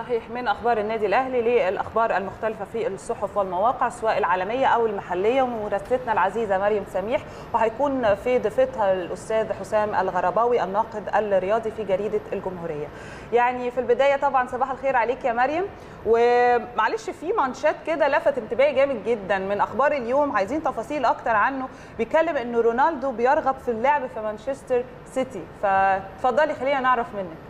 صحيح من أخبار النادي الأهلي للأخبار المختلفة في الصحف والمواقع سواء العالمية أو المحلية ومراسلتنا العزيزة مريم سميح. وهيكون في ضيفتها الأستاذ حسام الغرباوي الناقد الرياضي في جريدة الجمهورية. يعني في البداية طبعا صباح الخير عليك يا مريم. ومعلش في مانشات كده لفت انتباهي جامد جدا من أخبار اليوم. عايزين تفاصيل أكتر عنه. بيتكلم ان رونالدو بيرغب في اللعب في مانشستر سيتي. فاتفضلي خلينا نعرف منك.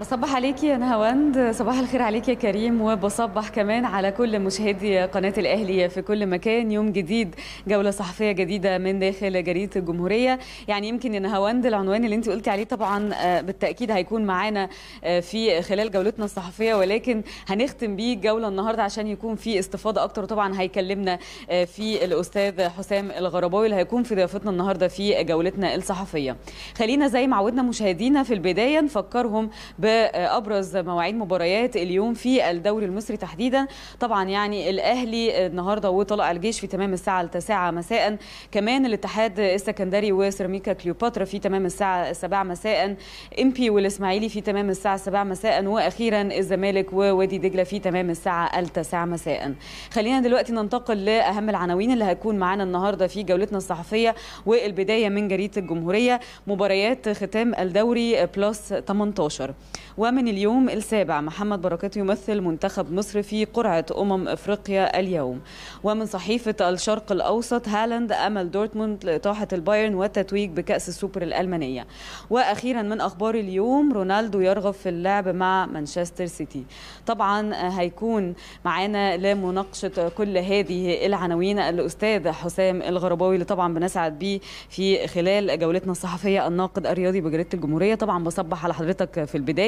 بصبح عليكي يا نهاوند. صباح الخير عليك يا كريم وبصبح كمان على كل مشاهدي قناة الأهلي في كل مكان. يوم جديد جولة صحفية جديدة من داخل جريدة الجمهورية. يعني يمكن يا نهاوند العنوان اللي انت قلتي عليه طبعا بالتأكيد هيكون معانا في خلال جولتنا الصحفية. ولكن هنختم بيه الجولة النهاردة عشان يكون في استفاضة أكتر. وطبعا هيكلمنا في الأستاذ حسام الغرباوي اللي هيكون في ضيافتنا النهاردة في جولتنا الصحفية. خلينا زي ما عودنا مشاهدينا في البداية نفكرهم بابرز مواعيد مباريات اليوم في الدوري المصري تحديدا. طبعا يعني الأهلي النهارده وطلع الجيش في تمام الساعة التاسعة مساء. كمان الاتحاد السكندري وسيراميكا كليوباترا في تمام الساعة السابعة مساء. امبي والإسماعيلي في تمام الساعة السابعة مساء. وأخيرا الزمالك ووادي دجلة في تمام الساعة التاسعة مساء. خلينا دلوقتي ننتقل لأهم العناوين اللي هتكون معانا النهارده في جولتنا الصحفية والبداية من جريدة الجمهورية. مباريات ختام الدوري بلس 18 ومن اليوم السابع محمد بركات يمثل منتخب مصر في قرعة أمم أفريقيا اليوم. ومن صحيفة الشرق الأوسط هالاند أمل دورتموند لإطاحة البايرن والتتويج بكأس السوبر الألمانية. وأخيرا من أخبار اليوم رونالدو يرغب في اللعب مع مانشستر سيتي. طبعا هيكون معانا لمناقشة كل هذه العناوين الأستاذ حسام الغرباوي اللي طبعا بنسعد بيه في خلال جولتنا الصحفية الناقد الرياضي بجريدة الجمهورية. طبعا بصبح على حضرتك في البداية.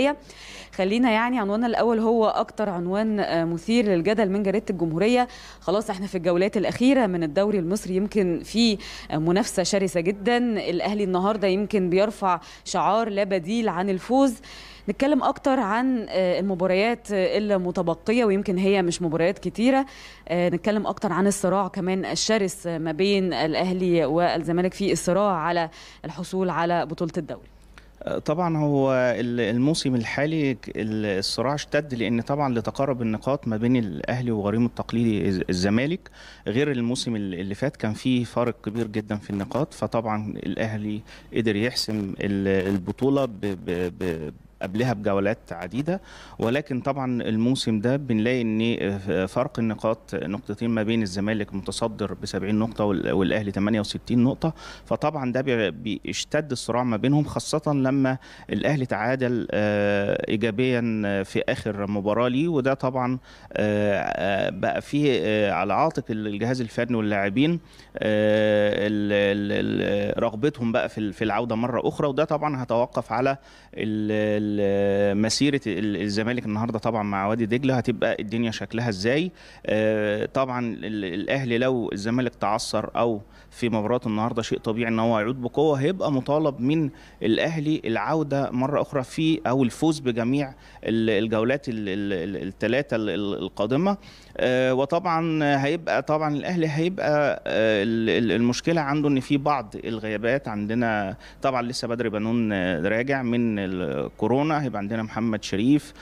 خلينا يعني عنواننا الأول هو أكتر عنوان مثير للجدل من جريدة الجمهورية. خلاص إحنا في الجولات الأخيرة من الدوري المصري يمكن في منافسة شرسة جدا. الأهلي النهارده يمكن بيرفع شعار لا بديل عن الفوز. نتكلم أكتر عن المباريات المتبقية ويمكن هي مش مباريات كتيرة. نتكلم أكتر عن الصراع كمان الشرس ما بين الأهلي والزمالك في الصراع على الحصول على بطولة الدوري. طبعا هو الموسم الحالي الصراع اشتد لأن طبعا لتقارب النقاط ما بين الأهلي وغريمه التقليدي الزمالك غير الموسم اللي فات كان فيه فارق كبير جدا في النقاط فطبعا الأهلي قدر يحسم البطولة ب قبلها بجولات عديدة ولكن طبعا الموسم ده بنلاقي إن فرق النقاط نقطتين ما بين الزمالك متصدر ب 70 نقطه والأهلي 68 نقطة. فطبعا ده بيشتد الصراع ما بينهم خاصة لما الأهلي تعادل ايجابيا في آخر مباراة ليه. وده طبعا بقى فيه على عاتق الجهاز الفني واللاعبين رغبتهم بقى في العودة مرة أخرى. وده طبعا هتوقف على مسيرة الزمالك النهارده طبعا مع وادي دجلة هتبقى الدنيا شكلها إزاي؟ طبعا الأهلي لو الزمالك تعثر أو في مباراه النهارده شيء طبيعي إن هو يعود بقوة هيبقى مطالب من الأهلي العودة مرة أخرى في أو الفوز بجميع الجولات الثلاثة القادمة. وطبعا هيبقى طبعا الأهلي هيبقى المشكلة عنده إن في بعض الغيابات عندنا. طبعا لسه بدري بنون راجع من الكورونا هيبقى عندنا محمد شريف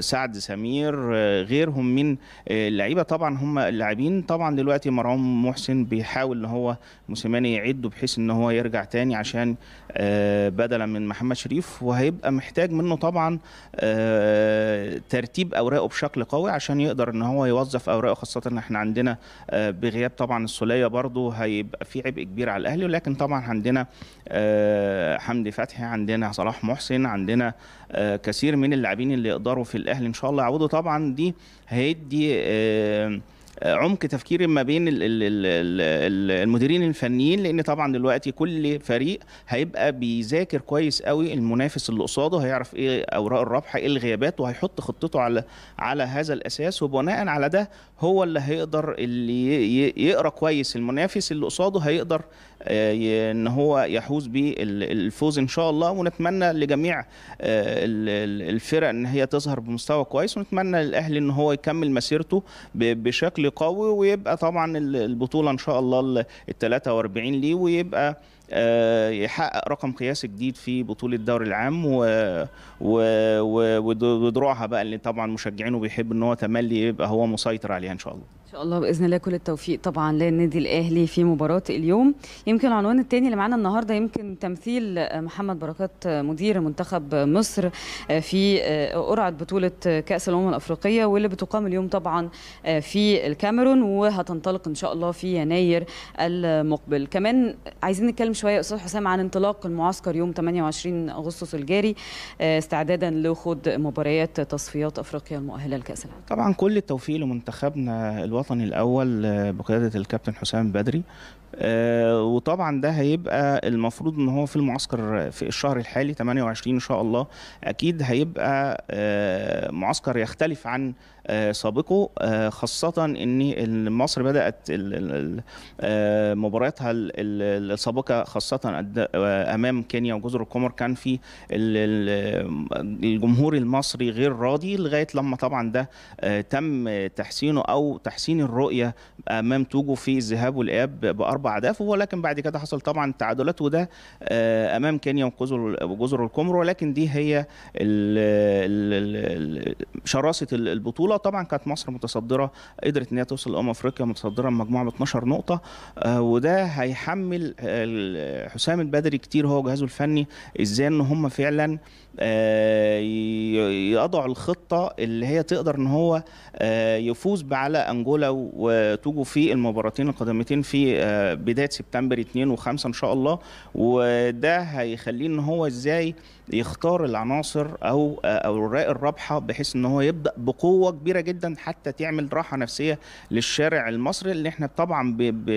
سعد سمير غيرهم من اللعيبة. طبعا هم اللاعبين طبعا دلوقتي مروان محسن بيحاول إن هو موسيماني يعده بحيث إن هو يرجع تاني عشان بدلا من محمد شريف. وهيبقى محتاج منه طبعا ترتيب أوراقه بشكل قوي عشان يقدر إن هو يوظف أوراقه خاصة إن إحنا عندنا بغياب طبعا السولية برضه هيبقى في عبء كبير على الأهلي. ولكن طبعا عندنا حمدي فتحي عندنا صلاح محسن عندنا كثير من اللاعبين اللي يقدروا في الأهلي إن شاء الله يعودوا طبعا دي هيدي عمق تفكير ما بين المديرين الفنيين لأن طبعا دلوقتي كل فريق هيبقى بيذاكر كويس قوي المنافس اللي قصاده هيعرف إيه أوراق الربح إيه الغيابات وهيحط خطته على على هذا الأساس. وبناء على ده هو اللي هيقدر اللي يقرأ كويس المنافس اللي قصاده هيقدر إن هو يحوز بالفوز إن شاء الله. ونتمنى لجميع الفرق إن هي تظهر بمستوى كويس. ونتمنى للأهلي إن هو يكمل مسيرته بشكل قوي ويبقى طبعا البطولة إن شاء الله ال 43 ليه ويبقى يحقق رقم قياسي جديد في بطولة الدوري العام و... و... و... ود- ودروعها بقى اللي طبعا مشجعينه بيحب إن هو تملي يبقى هو مسيطر عليها إن شاء الله. إن شاء الله بإذن الله كل التوفيق طبعا للنادي الأهلي في مباراة اليوم. يمكن العنوان الثاني اللي معانا النهارده يمكن تمثيل محمد بركات مدير منتخب مصر في قرعة بطولة كأس الأمم الأفريقية واللي بتقام اليوم طبعا في الكاميرون وهتنطلق إن شاء الله في يناير المقبل. كمان عايزين نتكلم شوية أستاذ حسام عن انطلاق المعسكر يوم 28 أغسطس الجاري استعدادا لخوض مباريات تصفيات أفريقيا المؤهلة لكأس العالم. طبعا كل التوفيق لمنتخبنا الوطني الأول آه، بقيادة الكابتن حسام بدري. آه، وطبعا ده هيبقى المفروض إن هو في المعسكر في الشهر الحالي 28 إن شاء الله. أكيد هيبقى آه، معسكر يختلف عن آه، سابقه آه، خاصة إن مصر بدأت آه، مبارياتها ال- ال- السابقة خاصة آه، أمام كينيا وجزر القمر. كان في ال- ال- الجمهور المصري غير راضي لغاية لما طبعا ده آه، تم تحسينه أو تحسين الرؤية أمام توجو في الذهاب والإياب بأربع اهداف ولكن بعد كده حصل طبعا تعادلات وده آه، أمام كينيا وجزر القمر ولكن دي هي شراسة ال- البطولة. طبعا كانت مصر متصدرة قدرت إن هي توصل لأمم أفريقيا متصدرة المجموعه ب 12 نقطة آه، وده هيحمل حسام البدري كتير هو وجهازه الفني إزاي إن هم فعلا آه، يضعوا الخطة اللي هي تقدر إن هو يفوز على أنجولا وتوجو في المباراتين القادمتين في بداية سبتمبر 2 و5 إن شاء الله وده هيخليه إن هو إزاي يختار العناصر أو اوراق الرابحة بحيث إن هو يبدأ بقوة كبيرة جدا حتى تعمل راحة نفسية للشارع المصري اللي إحنا طبعا ب ب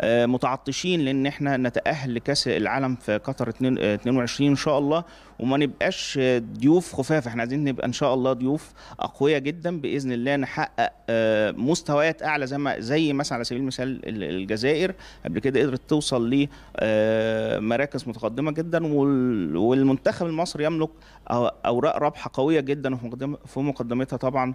آه، متعطشين لأن إحنا نتأهل لكأس العالم في قطر 2 آه، 22 إن شاء الله. وما نبقاش ضيوف خفاف. إحنا عايزين نبقى إن شاء الله ضيوف أقوياء جدا بإذن الله نحقق آه، مستويات أعلى زي ما زي مثلا على سبيل المثال ال- الجزائر قبل كده قدرت توصل لمراكز متقدمة جدا وال- والمنتخب المصري يملك أوراق رابحة قوية جدا في مقدمتها طبعا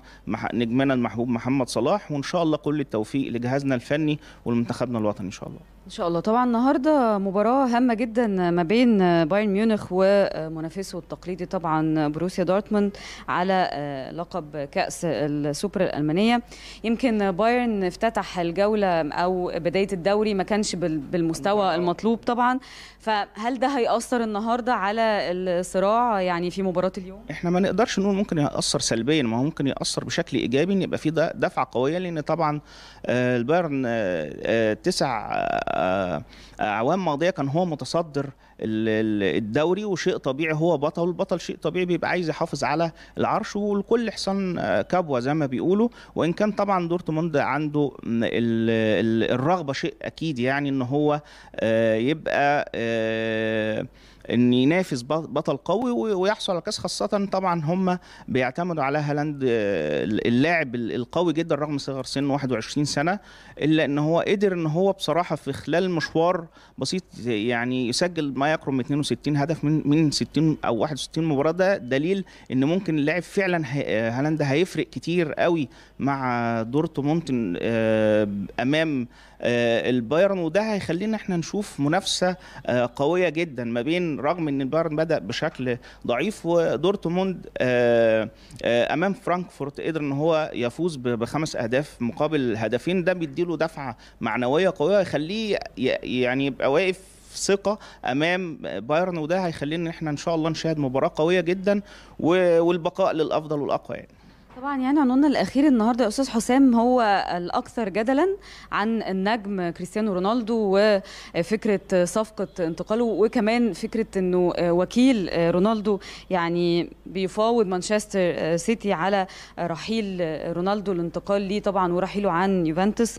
نجمنا المحبوب محمد صلاح. وإن شاء الله كل التوفيق لجهازنا الفني ولمنتخبنا الوطني إن شاء الله. إن شاء الله. طبعا النهارده مباراة هامة جدا ما بين بايرن ميونخ ومنافسه التقليدي طبعا بروسيا دورتموند على آه، لقب كأس السوبر الألمانية. يمكن بايرن افتتح الجولة أو بداية الدوري ما كانش بال- بالمستوى المطلوب طبعا. فهل ده هيأثر النهارده على الصراع يعني في مباراة اليوم؟ إحنا ما نقدرش نقول ممكن يأثر سلبيا ما هو ممكن يأثر بشكل إيجابي إن يبقى في د- دفعة قوية لأن طبعا آه، البايرن آه، تسع أعوام ماضية كان هو متصدر الدوري وشيء طبيعي هو بطل والبطل شيء طبيعي بيبقى عايز يحافظ على العرش والكل حصان آه، كبوه زي ما بيقولوا. وإن كان طبعا دورتموند عنده الرغبة شيء أكيد يعني إن هو آه، يبقى آه، إن ينافس بط- بطل قوي ويحصل على كاس خاصة. طبعا هم بيعتمدوا على هالاند آه، اللاعب ال- القوي جدا رغم صغر سنه 21 سنة إلا إن هو قدر إن هو بصراحة في خلال مشوار بسيط يعني يسجل ما يقرب من 62 هدف من من 60 أو 61 مباراة. ده دليل إن ممكن اللاعب فعلا هي- هالاند هيفرق كتير قوي مع دورتموند آه، أمام آه، البايرن. وده هيخلينا إحنا نشوف منافسة آه، قوية جدا ما بين رغم إن البايرن بدأ بشكل ضعيف ودورتموند آه، آه، أمام فرانكفورت قدر إن هو يفوز بخمس أهداف مقابل هدفين ده بيديله دفعة معنوية قوية يخليه يعني يبقى واقف ثقة أمام بايرن وده هيخلينا إن إحنا إن شاء الله نشاهد مباراة قوية جدا والبقاء للأفضل والأقوى يعني. طبعا يعني عنواننا الأخير النهارده يا أستاذ حسام هو الأكثر جدلا عن النجم كريستيانو رونالدو وفكرة صفقة انتقاله وكمان فكرة إنه وكيل رونالدو يعني بيفاوض مانشستر سيتي على رحيل رونالدو الانتقال ليه طبعا ورحيله عن يوفنتوس.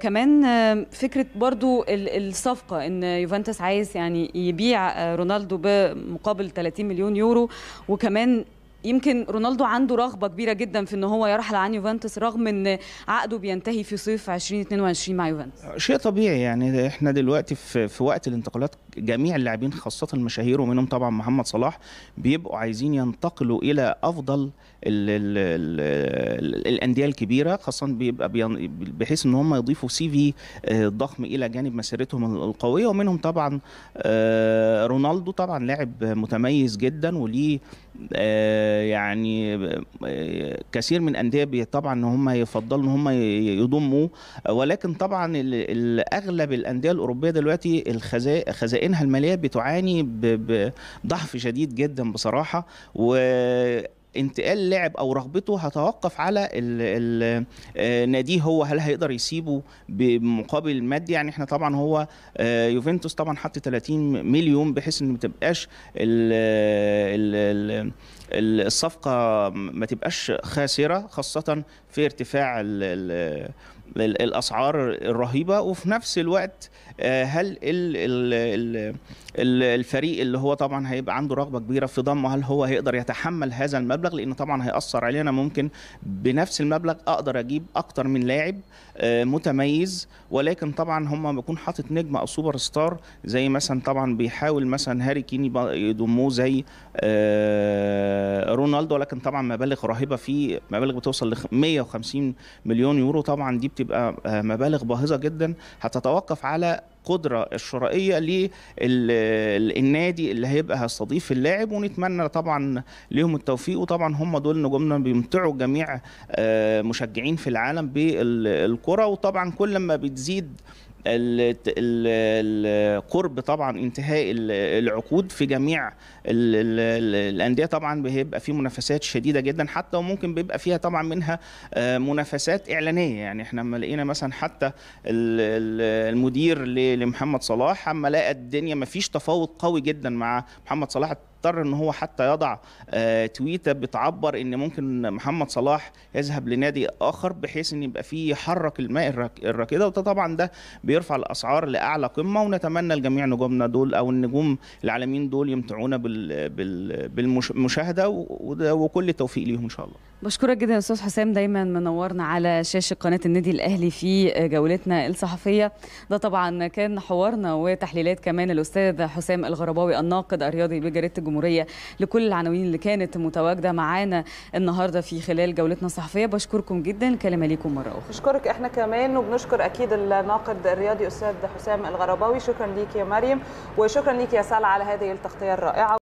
كمان فكرة برضو ال- الصفقة إن يوفنتوس عايز يعني يبيع رونالدو بمقابل 30 مليون يورو وكمان يمكن رونالدو عنده رغبة كبيرة جدا في إن هو يرحل عن يوفنتوس رغم إن عقده بينتهي في صيف 2022 مع يوفنتوس. شيء طبيعي يعني إحنا دلوقتي في في وقت الانتقالات جميع اللاعبين خاصة المشاهير ومنهم طبعا محمد صلاح بيبقوا عايزين ينتقلوا إلى أفضل ال ال ال ال الأندية الكبيرة خاصه بيبقى بحيث إن هم يضيفوا سي في آه، ضخم إلى جانب مسيرتهم القوية. ومنهم طبعا آه، رونالدو طبعا لاعب متميز جدا وليه آه، يعني كثير من الأندية بي- طبعا إن هم يفضلوا إن هم يضموه ولكن طبعا أغلب الأندية الأوروبية دلوقتي الخزا- خزائنها المالية بتعاني بضعف شديد جدا بصراحة و انتقال لاعب أو رغبته هتوقف على ال ال آه، هو هل هيقدر يسيبه بمقابل مادي. يعني إحنا طبعا هو آه، يوفنتوس طبعا حط 30 مليون بحيث ان ما تبقاش ال ال ال ال- الصفقة ما تبقاش خاسرة خاصة في ارتفاع الأسعار الرهيبة وفي نفس الوقت آه، هل ال ال ال ال- الفريق اللي هو طبعا هيبقى عنده رغبة كبيرة في ضمه هل هو هيقدر يتحمل هذا المبلغ؟ لأن طبعا هيأثر علينا. ممكن بنفس المبلغ أقدر أجيب أكتر من لاعب آه، متميز ولكن طبعا هم بيكون حاطط نجم أو super star زي مثلا طبعا بيحاول مثلا هاري كين يضموه زي آه، رونالدو ولكن طبعا مبالغ رهيبة فيه مبالغ بتوصل ل 150 مليون يورو. طبعا دي بتبقى آه، مبالغ باهظة جدا هتتوقف على القدره الشرائية للنادي اللي هيبقى هيستضيف اللاعب ونتمنى طبعا ليهم التوفيق. وطبعا هم دول نجومنا بيمتعوا جميع آه، مشجعين في العالم بالكرة. وطبعا كل ما بتزيد القرب طبعا انتهاء ال- العقود في جميع ال- ال- ال- الأندية طبعا بيبقى في منافسات شديدة جدا حتى وممكن بيبقى فيها طبعا منها آه، منافسات إعلانية. يعني إحنا لما لقينا مثلا حتى ال- ال- المدير لمحمد صلاح أما لقى الدنيا ما فيش تفاوض قوي جدا مع محمد صلاح. اضطر إن هو حتى يضع آه، تويته بتعبر إن ممكن محمد صلاح يذهب لنادي آخر بحيث إن يبقى فيه يحرك الماء الراك- الراكدة. وده طبعا ده بيرفع الأسعار لأعلى قمة ونتمنى لجميع نجومنا دول أو النجوم العالميين دول يمتعونا بال بال بالمشاهده وكل التوفيق ليهم إن شاء الله. بشكرك جدا أستاذ حسام دايما منورنا على شاشة قناة النادي الأهلي في جولتنا الصحفية. ده طبعا كان حوارنا وتحليلات كمان الأستاذ حسام الغرباوي الناقد الرياضي بجريدة الجمهورية لكل العناوين اللي كانت متواجدة معانا النهارده في خلال جولتنا الصحفية. بشكركم جدا الكلمة ليكم مرة أخرى. نشكرك إحنا كمان وبنشكر أكيد الناقد الرياضي أستاذ حسام الغرباوي. شكرا ليك يا مريم وشكرا ليك يا سلا على هذه التغطية الرائعة.